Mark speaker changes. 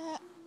Speaker 1: Uh,